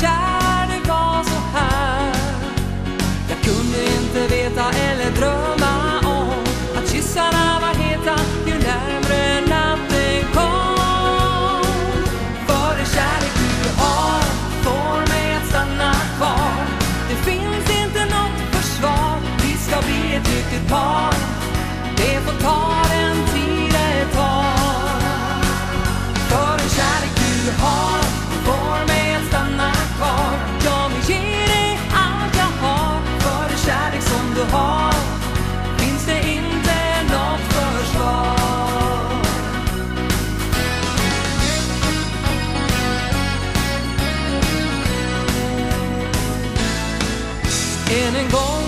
shine. Än and gång